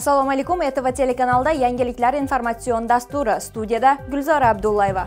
assalomu alaykum etv telekanalida yangiliklar informatsion dasturi studiyada gulzora abdullayeva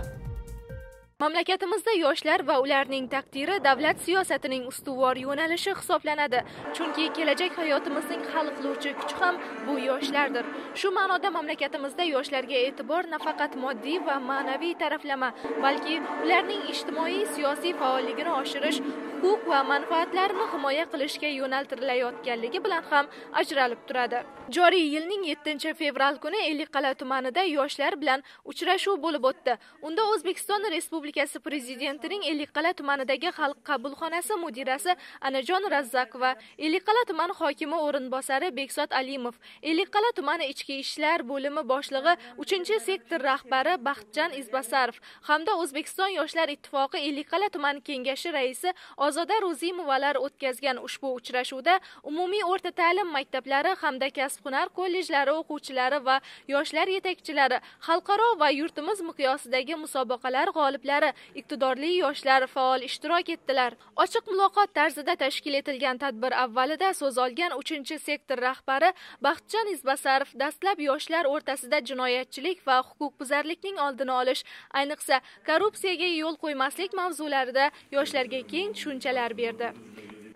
mamlakatimizda yoshlar va ularning taqdiri davlat siyosatining ustuvor yo'nalishi hisoblanadi. Chunki kelajak hayotimizning hal qiluvchi kuchi ham bu yoshlardir. Shu ma'noda mamlakatimizda yoshlarga e'tibor nafaqat moddiy va ma'naviy taraflama balki ularning ijtimoiy siyosiy faolligini oshirish huquq va manfaatlarini himoya qilishga yo'naltirilayotganligi bilan ham ajralib turadi. Joriy yilning 7 fevral kuni ellikqal'a tumanida yoshlar bilan uchrashuv bo'lib o'tdi. Unda o'zbekiston respublikasi prezidentining ellikqal'a tumanidagi xalq qabulxonasi mudirasi anajon razzakova ellikqal'a tuman hokimi o'rinbosari bekzod alimov ellikqal'a tumani ichki ishlar bo'limi boshlig'i uchinchi sektor rahbari baxtjon izbasarov hamda o'zbekiston yoshlar ittifoqi ellikqal'a tuman kengashi raisi ozoda ro'zimovalar o'tkazgan ushbu uchrashuvda umumiy o'rta ta'lim maktablari hamda kasb hunar kollejlari o'quvchilari va yoshlar yetakchilari xalqaro va yurtimiz miqyosidagi musobaqalar g'oliblari iqtidorli yoshlar faol ishtirok etdilar. Ochiq muloqot tarzida tashkil etilgan tadbir avvalida so'z olgan uchinchi sektor rahbari baxtjon izbasarov dastlab yoshlar o'rtasida jinoyatchilik va huquqbuzarlikning oldini olish ayniqsa korrupsiyaga yo'l qo'ymaslik mavzularida yoshlarga keng tushunchalar berdi.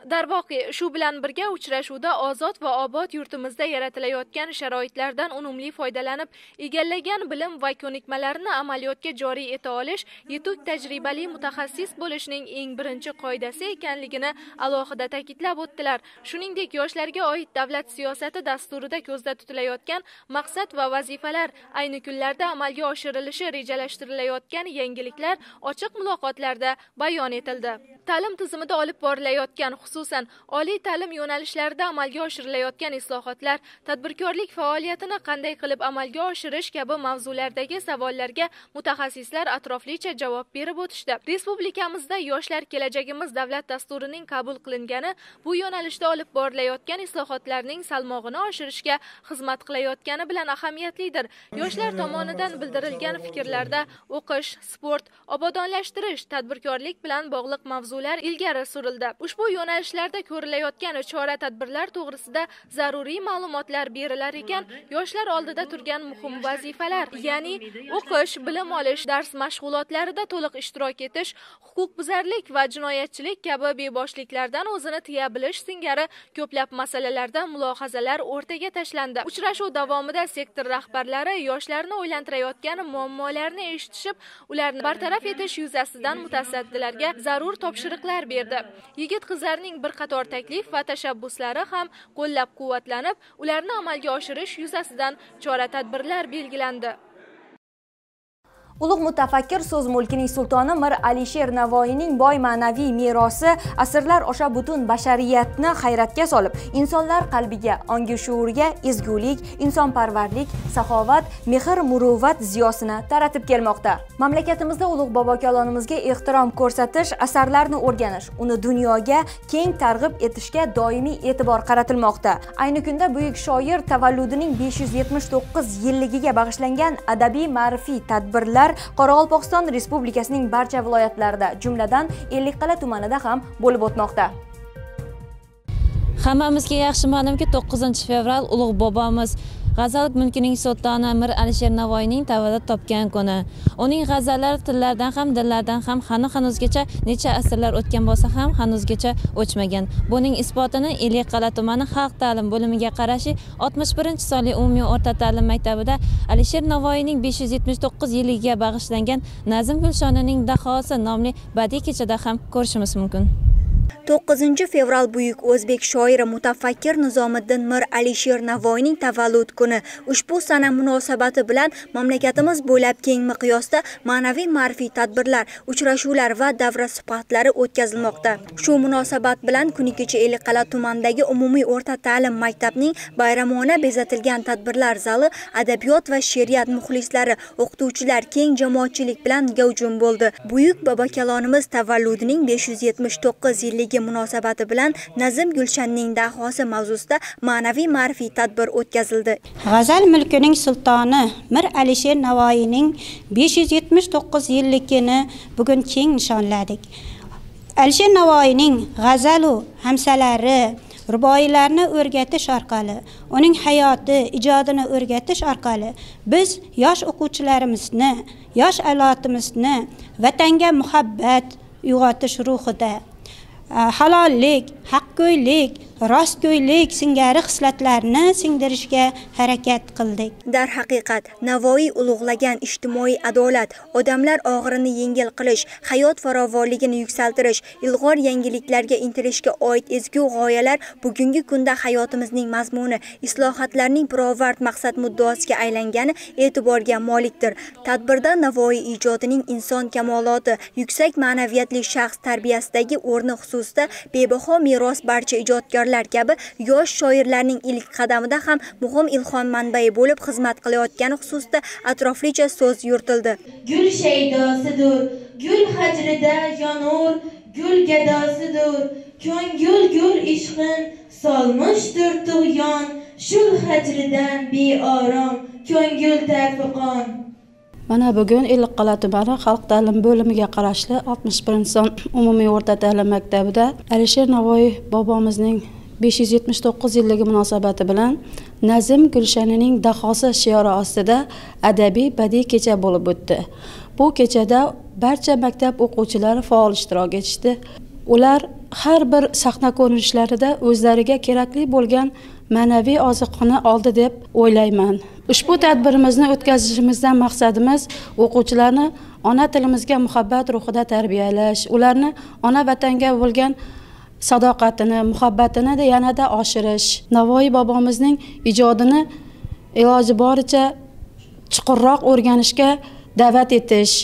Darvoqe shu bilan birga uchrashuvda ozod va obod yurtimizda yaratilayotgan sharoitlardan unumli foydalanib egallagan bilim va ko'nikmalarini amaliyotga joriy eta olish yetuk tajribali mutaxassis bo'lishning eng birinchi qoidasi ekanligini alohida ta'kidlab o'tdilar. Shuningdek yoshlarga oid davlat siyosati dasturida ko'zda tutilayotgan maqsad va vazifalar ayni kunlarda amalga oshirilishi rejalashtirilayotgan yangiliklar ochiq muloqotlarda bayon etildi. Ta'lim tizimida olib borilayotgan xususan oliy ta'lim yo'nalishlarida amalga oshirilayotgan islohotlar tadbirkorlik faoliyatini qanday qilib amalga oshirish kabi mavzulardagi savollarga mutaxassislar atroflicha javob berib o'tishdi. Respublikamizda yoshlar kelajagimiz davlat dasturining qabul qilingani bu yo'nalishda olib borilayotgan islohotlarning salmog'ini oshirishga xizmat qilayotgani bilan ahamiyatlidir. Yoshlar tomonidan bildirilgan fikrlarda o'qish sport obodonlashtirish tadbirkorlik bilan bog'liq mavzular ilgari surildi. Ushbu yo'nalish yo'nalishlarda ko'rilayotgan chora tadbirlar to'g'risida zaruriy ma'lumotlar berilar ekan. Yoshlar oldida turgan muhim vazifalar ya'ni o'qish bilim olish dars mashg'ulotlarida to'liq ishtirok etish huquqbuzarlik va jinoyatchilik kabi beboshliklardan o'zini tiya bilish singari ko'plab masalalarda mulohazalar o'rtaga tashlandi. Uchrashuv davomida sektor rahbarlari yoshlarni o'ylantirayotgan muammolarni eshitishib ularni bartaraf etish yuzasidan mutasaddilarga zarur topshiriqlar berdi. Yigit qizlarning bir qator taklif va tashabbuslari ham qo'llab quvvatlanib ularni amalga oshirish yuzasidan chora tadbirlar belgilandi. Ulug' mutafakkir so'z mulkining sultoni mir alisher navoiyning boy ma'naviy merosi asrlar osha butun bashariyatni hayratga solib insonlar qalbiga ongi shuuriga ezgulik insonparvarlik saxovat mehr muruvvat ziyosini taratib kelmoqda. Mamlakatimizda ulug' bobo kalonimizga ehtirom ko'rsatish asarlarni o'rganish uni dunyoga keng targ'ib etishga doimiy e'tibor qaratilmoqda. Ayni kunda buyuk shoir tavalludining 579 yilligiga bag'ishlangan adabiy ma'rifiy tadbirlar qoraqalpog'iston respublikasining barcha viloyatlarida jumladan ellikqal'a tumanida ham bo'lib o'tmoqda. Hammamizga yaxshi ma'lumki 9 fevral ulug' bobomiz g'azal mulkining sultoni mir alisher navoiyning tavallud topgan kuni. Uning g'azallari tillardan ham dillardan ham hali hanuzgacha necha asrlar o'tgan bo'lsa ham hanuzgacha o'chmagan. Buning isbotini ellikqal'a tumani xalq ta'lim bo'limiga qarashli oltmish birinchi sonli umumiy o'rta ta'lim maktabida alisher navoiyning besh yuz yetmish to'qqiz yilligiga bag'ishlangan nazm gulshonining dahosi nomli badiiy kechada ham ko'rishimiz mumkin. 9 fevral buyuk o'zbek shoiri mutafakkir nizomiddin mir alisher navoiyning tavallud kuni. Ushbu sana munosabati bilan mamlakatimiz bo'ylab keng miqyosda ma'naviy ma'rifiy tadbirlar uchrashuvlar va davra suhbatlari o'tkazilmoqda. Shu munosabat bilan kuni kecha ellikqal'a tumanidagi umumiy o'rta ta'lim maktabning bayramona bezatilgan tadbirlar zali adabiyot va she'riyat muxlislari o'qituvchilar keng jamoatchilik bilan gavjum bo'ldi. Buyuk bobokalonimiz tavalludining besh yuz yilligi munosabati bilan Nazim gulshanning dahosi mavzusida ma'naviy ma'rifiy tadbir o'tkazildi. G'azal mulkining sultoni mir alisher navoiyning 579 yilligini bugun keng nishonladik. Alisher navoiyning g'azalu hamsalari ruboiylarni o'rgatish orqali uning hayoti ijodini o'rgatish orqali biz yosh o'quvchilarimizni yosh avlodimizni vatanga muhabbat uyg'otish ruhida آه، حلال ليك. Haqqo'ylik rostgo'ylik singari xislatlarni singdirishga harakat qildik. Darhaqiqat navoiy ulug'lagan ijtimoiy adolat odamlar og'irini yengil qilish hayot farovonligini yuksaltirish ilg'or yangiliklarga intilishga oid ezgu g'oyalar bugungi kunda hayotimizning mazmuni islohotlarning pirovard maqsad muddaosiga aylangani e'tiborga molikdir. Tadbirda navoiy ijodining inson kamoloti yuksak ma'naviyatli shaxs tarbiyasidagi o'rni xususida bebaho meros barcha ijodkorlar kabi yosh shoirlarning ilk qadamida ham muhim ilhom manbai bo'lib xizmat qilayotgani xususida atroflicha so'z yuritildi. Gul shaydosidir gul hajrida yonur gul gadosidir ko'ngil gul ishqin solmishdir tug'yon. Shul hajridan beorom ko'ngil tarfiqon mana bugun ellikqal'a tumani xalq ta'limi bo'limiga qarashli oltmish birinchi son umumiy o'rta ta'lim maktabida alisher navoiy bobomizning 579 yilligi munosabati bilan nazm gulshanining dahosi shiori ostida adabiy badiiy kecha bo'lib o'tdi. Bu kechada barcha maktab o'quvchilari faol ishtirok etishdi. Ular har bir sahna ko'rinishlarida o'zlariga kerakli bo'lgan ma'naviy oziqni oldi deb o'ylayman. Ushbu tadbirimizni o'tkazishimizdan maqsadimiz o'quvchilarni ona tilimizga muhabbat ruhida tarbiyalash ularni ona vatanga bo'lgan sadoqatini muhabbatini yanada oshirish navoiy bobomizning ijodini iloji boricha chuqurroq o'rganishga da'vat etish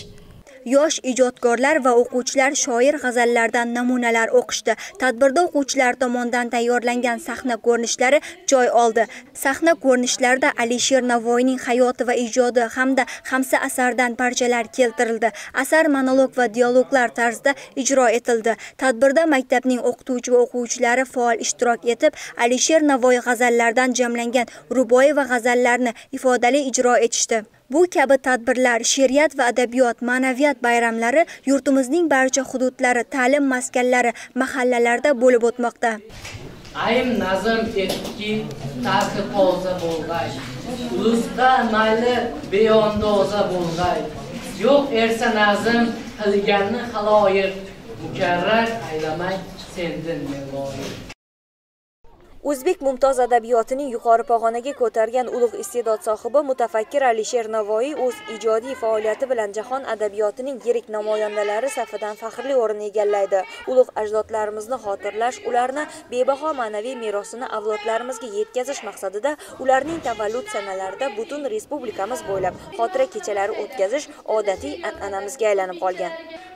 yosh ijodkorlar va o'quvchilar shoir g'azallaridan namunalar o'qishdi. Tadbirda o'quvchilar tomonidan tayyorlangan sahna ko'rinishlari joy oldi. Sahna ko'rinishlarida alisher navoiyning hayoti va ijodi hamda hamsa asardan parchalar keltirildi. Asar monolog va dialoglar tarzida ijro etildi. Tadbirda maktabning o'qituvchi va o'quvchilari faol ishtirok etib alisher navoiy g'azallaridan jamlangan ruboiy va g'azallarni ifodali ijro etishdi. Bu kabi tadbirlar she'riyat va adabiyot ma'naviyat bayramlari yurtimizning barcha hududlari ta'lim maskanlari mahallalarda bo'lib o'tmoqda. Ayim nazm etdiki tarixi toza bo'lg'ay. Ulusda mayli beondoza bo'lg'ay. Yo'q ersa nazm qilganni haloyiq mukarrar aylamay sendin men o'zbek mumtoz adabiyotining yuqori pog'onaga ko'targan ulug' iste'dod sohibi mutafakkir alisher navoiy o'z ijodiy faoliyati bilan jahon adabiyotining yirik namoyandalari safidan faxrli o'rin egallaydi. Ulug' ajdodlarimizni xotirlash ularni bebaho ma'naviy merosini avlodlarimizga yetkazish maqsadida ularning tavallud sanalarida butun respublikamiz bo'ylab xotira kechalari o'tkazish odatiy an'anamizga aylanib qolgan.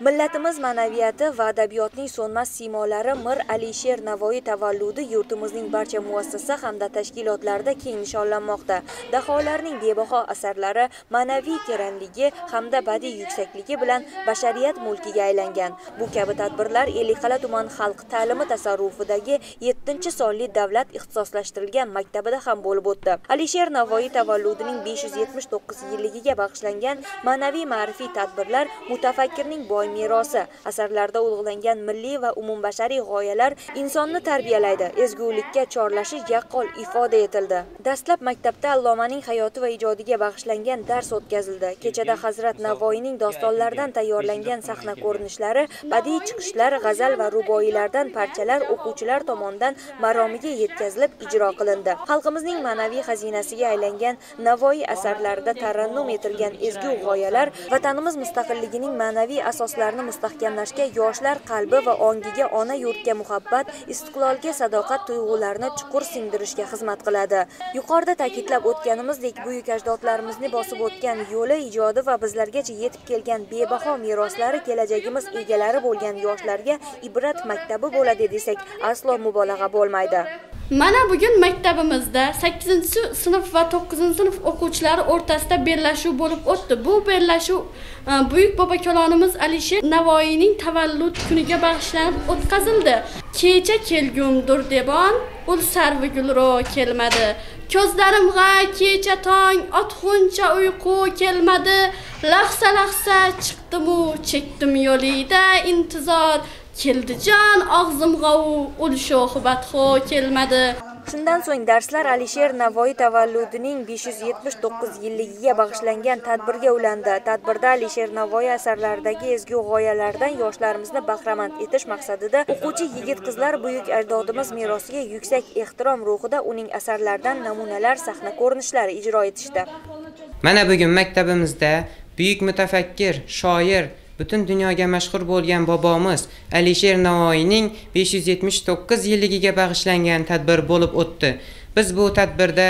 Millatimiz ma'naviyati va adabiyotning so'nmas siymolari mir alisher navoiy tavalludi yurtimizning barcha muassasa hamda tashkilotlarda keng nishonlanmoqda. Daholarning bebaho asarlari ma'naviy teranligi hamda badiiy yuksakligi bilan bashariyat mulkiga aylangan. Bu kabi tadbirlar ellikqal'a tuman xalq ta'limi tasarrufidagi yettinchi sonli davlat ixtisoslashtirilgan maktabida ham bo'lib o'tdi. Alisher navoiy tavalludining besh yuz yetmish to'qqiz yilligiga bag'ishlangan ma'naviy ma'rifiy tadbirlar mutafakkirning boy merosi. Asarlarda ulug'langan milliy va umumbashariy g'oyalar insonni tarbiyalaydi ezgulikka chorlashi yaqqol ifoda etildi. Dastlab maktabda allomaning hayoti va ijodiga bag'ishlangan dars o'tkazildi. Kechada hazrat navoiyning dostonlaridan tayyorlangan sahna ko'rinishlari badiiy chiqishlar g'azal va ruboiylardan parchalar o'quvchilar tomonidan maromiga yetkazilib ijro qilindi. Xalqimizning ma'naviy xazinasiga aylangan navoiy asarlarida tarannum etilgan ezgu g'oyalar vatanimiz mustaqilligining ma'naviy asoslarini mustahkamlashga yoshlar qalbi va ongiga ona yurtga muhabbat istiqlolga sadoqat tuyg'ulari tuyg'ularni chuqur singdirishga xizmat qiladi. Yuqorida ta'kidlab o'tganimizdek buyuk ajdodlarimizni bosib o'tgan yo'li ijodi va bizlargacha yetib kelgan bebaho meroslari kelajagimiz egalari bo'lgan yoshlarga ibrat maktabi bo'ladi desak aslo mubolag'a bo'lmaydi. Mana bugun maktabimizda 8 sinf va 9 sinf o'quvchilari o'rtasida bellashuv bo'lib o'tdi. Bu bellashuv buyuk buyuk bobokalonimiz alisher navoiyning tavallud kuniga bag'ishlanib o'tkazildi. Kecha kelgumdir debon ul sarvi gulro kelmadi. Ko'zlarimga kecha tong otxuncha uyqu kelmadi. Lahsa lahsa chiqdimu chekdim yo'lida intizor. Keldijon og'zimga u ulish oqibat xo kelmadi. Shundan so'ng darslar alisher navoiy tavalludining 579 yilligiga bag'ishlangan tadbirga ulandi. Tadbirda alisher navoiy asarlaridagi ezgu g'oyalardan yoshlarimizni bahramand etish maqsadida o'quvchi yigit qizlar buyuk ajdodimiz merosiga yuksak ehtirom ruhida uning asarlaridan namunalar sahna ko'rinishlari ijro etishdi. Mana bugun maktabimizda buyuk mutafakkir shoir butun dunyoga mashhur bo'lgan bobomiz alisher navoiyning 579 yilligiga bag'ishlangan tadbir bo'lib o'tdi. Biz bu tadbirda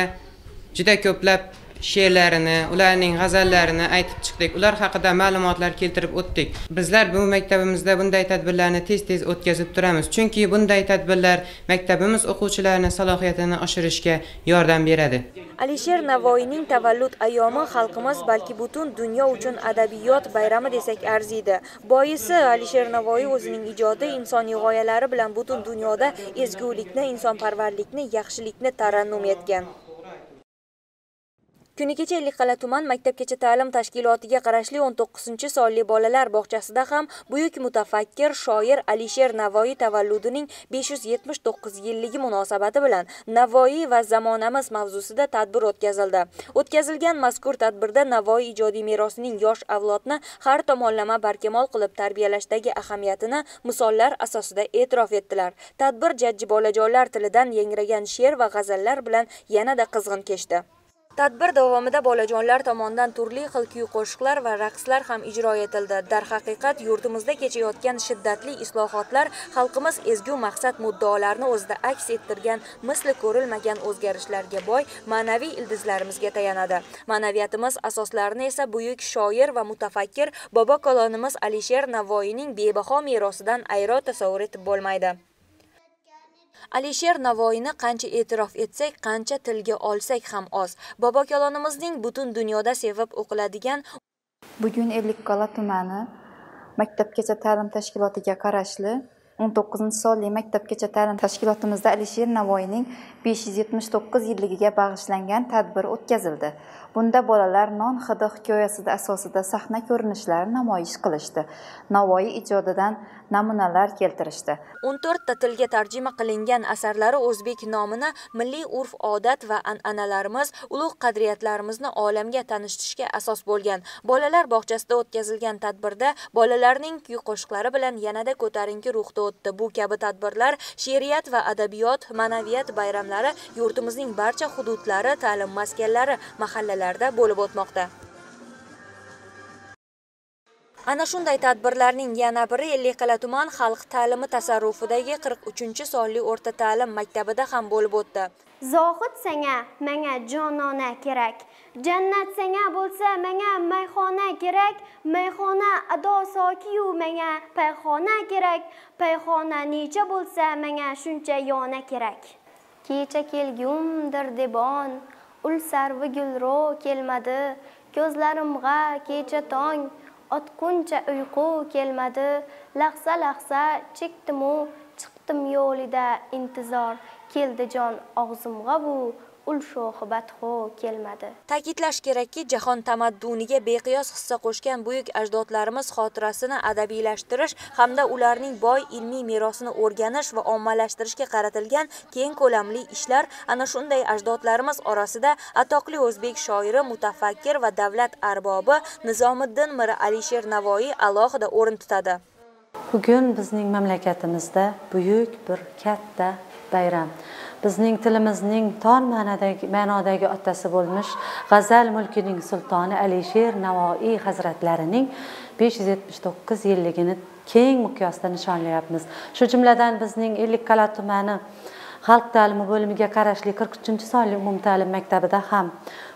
juda ko'plab she'rlarini ularning g'azallarini aytib chiqdik. Ular haqida ma'lumotlar keltirib o'tdik. Bizlar bu maktabimizda bunday tadbirlarni tez tez o'tkazib turamiz. Chunki bunday tadbirlar maktabimiz o'quvchilarining salohiyatini oshirishga yordam beradi. Alisher navoiyning tavallud ayyomi xalqimiz balki butun dunyo uchun adabiyot bayrami desak arziydi. Boisi alisher navoiy o'zining ijodi insoniy g'oyalari bilan butun dunyoda ezgulikni insonparvarlikni yaxshilikni tarannum etgan. Kuni kecha ellikqal'a tuman maktabgacha ta'lim tashkilotiga qarashli 19 sonli bolalar bog'chasida ham buyuk mutafakkir shoir alisher navoiy tavalludining 579 yilligi munosabati bilan navoiy va zamonamiz mavzusida tadbir o'tkazildi. O'tkazilgan mazkur tadbirda navoiy ijodiy merosining yosh avlodni har tomonlama barkamol qilib tarbiyalashdagi ahamiyatini misollar asosida e'tirof etdilar. Tadbir jajji bolajonlar tilidan yangragan she'r va g'azallar bilan yanada qizg'in kechdi. Tadbir davomida bolajonlar tomonidan turli xil kuy qo'shiqlar va raqslar ham ijro etildi. Darhaqiqat yurtimizda kechayotgan shiddatli islohotlar xalqimiz ezgu maqsad muddaolarini o'zida aks ettirgan misli ko'rilmagan o'zgarishlarga boy ma'naviy ildizlarimizga tayanadi. Ma'naviyatimiz asoslarini esa buyuk shoir va mutafakkir bobo kolonimiz alisher navoiyning bebaho merosidan ayro tasavvur etib bo'lmaydi. Alisher navoiyni qancha e'tirof etsak qancha tilga olsak ham oz. Bobokalonimizning butun dunyoda sevib o'qiladigan bugun ellikqal'a tumani maktabgacha ta'lim tashkilotiga qarashli o'n to'qqizinchi sonli maktabgacha ta'lim tashkilotimizda alisher navoiyning besh yuz yetmish to'qqiz yilligiga bag'ishlangan tadbir o'tkazildi. Bunda bolalar non hidi hikoyasida asosida sahna ko'rinishlarini namoyish qilishdi. Navoiy ijodidan namunalar keltirishdi. O'n to'rtta tilga tarjima qilingan asarlari o'zbek nomini milliy urf odat va an'analarimiz ulug' qadriyatlarimizni olamga tanishtirishga asos bo'lgan. Bolalar bog'chasida o'tkazilgan tadbirda bolalarning kuy qo'shiqlari bilan yanada ko'tarinki ruhda o'tdi. Bu kabi tadbirlar she'riyat va adabiyot ma'naviyat bayramlari yurtimizning barcha hududlari ta'lim maskanlari mahallalarida bo'lib o'tmoqda. Ana shunday tadbirlarning yana biri ellikqal'a tuman xalq ta'limi tasarrufidagi 43 sonli o'rta ta'lim maktabida ham bo'lib o'tdi. Zohid sanga menga jonona kerak. Jannat sanga bo'lsa menga mayxona kerak. Mayxona ado sokiyu menga payxona kerak. Payxona necha bo'lsa menga shuncha yona kerak. Kecha kelgumdir debon ul sarvi gulro kelmadi. Ko'zlarimga kecha tong otquncha uyqu kelmadi. Lahza lahza chekdimu chiqdim yo'lida intizor. Keldi jon og'zimga bu ul sho'xibatxo kelmadi. Ta'kidlash kerakki jahon tamadduniga beqiyos hissa qo'shgan buyuk ajdodlarimiz xotirasini adabiylashtirish hamda ularning boy ilmiy merosini o'rganish va ommalashtirishga qaratilgan keng ko'lamli ishlar ana shunday ajdodlarimiz orasida atoqli o'zbek shoiri mutafakkir va davlat arbobi nizomiddin mir alisher navoiy alohida o'rin tutadi. Bugun bizning mamlakatimizda buyuk bir katta bayram bizning tilimizning tor ma'nodagi ma'nodagi otasi bo'lmish g'azal mulkining sultoni alisher navoiy hazratlarining besh yuz yetmish to'qqiz yilligini keng miqyosda nishonlayapmiz. Shu jumladan bizning ellikqal'a tumani xalq ta'limi bo'limiga qarashli qirq uchinchi sonli umumta'lim maktabida ham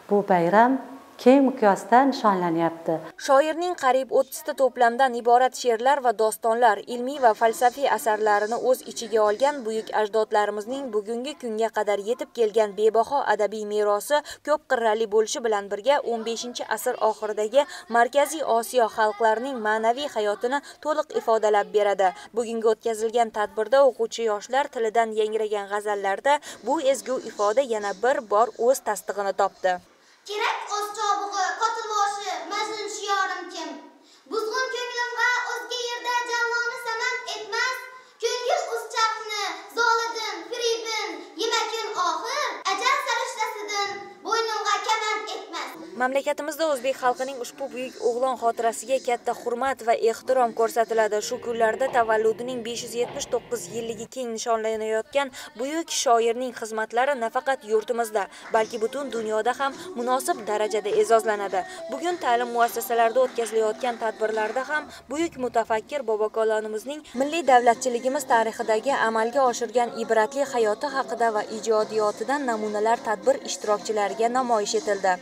bu bayram keng miqyosda nishonlanyapti. Shoirning qariyb o'ttizta to'plamdan iborat she'rlar va dostonlar ilmiy va falsafiy asarlarini o'z ichiga olgan buyuk ajdodlarimizning bugungi kunga qadar yetib kelgan bebaho adabiy merosi ko'p qirrali bo'lishi bilan birga 15 asr oxiridagi markaziy osiyo xalqlarining ma'naviy hayotini to'liq ifodalab beradi. Bugungi o'tkazilgan tadbirda o'quvchi yoshlar tilidan yangragan g'azallarda bu ezgu ifoda yana bir bor o'z tasdig'ini topdi. kerak oschobug'i qotilboshi majnun shiyorim kim? Buzg'un ko'nglimg'a o'zga yerda jalloni samat etmas ko'ngil uzchaqni zolidin, firibin yemakin o mamlakatimizda o'zbek xalqining ushbu buyuk o'g'lon xotirasiga katta hurmat va ehtirom ko'rsatiladi. Shu kunlarda tavalludining 579 yilligi keng nishonlanayotgan buyuk shoirning xizmatlari nafaqat yurtimizda balki butun dunyoda ham munosib darajada e'zozlanadi. Bugun ta'lim muassasalarida o'tkazilayotgan tadbirlarda ham buyuk mutafakkir bobokalonimizning milliy davlatchiligimiz tarixidagi amalga oshirgan ibratli hayoti haqida va ijodiyotidan namunalar tadbir ishtirokchilariga namoyish etildi.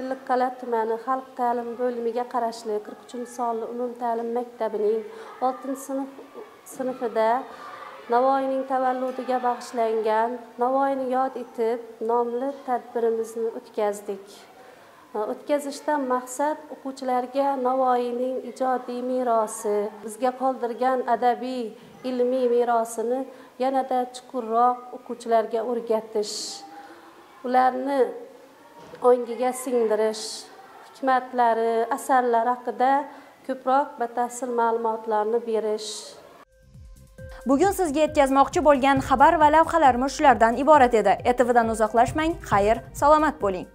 Ellikqal'a tumani xalq ta'limi bo'limiga qarashli 43 sonli umum ta'lim maktabining 6-sinf sinfida Navoiyning tavalludiga bag'ishlangan Navoiyni yod etib nomli tadbirimizni o'tkazdik. E, o'tkazishdan maqsad o'quvchilarga Navoiyning ijodiy merosi, bizga qoldirgan adabiy, ilmiy merosini yanada chuqurroq o'quvchilarga o'rgatish. Ularni ongiga singdirish hikmatlari asarlar haqida ko'proq batafsil ma'lumotlarni berish. Bugun sizga yetkazmoqchi bo'lgan xabar va lavhalarimiz shulardan iborat edi. Etvdan uzoqlashmang xayr salomat bo'ling.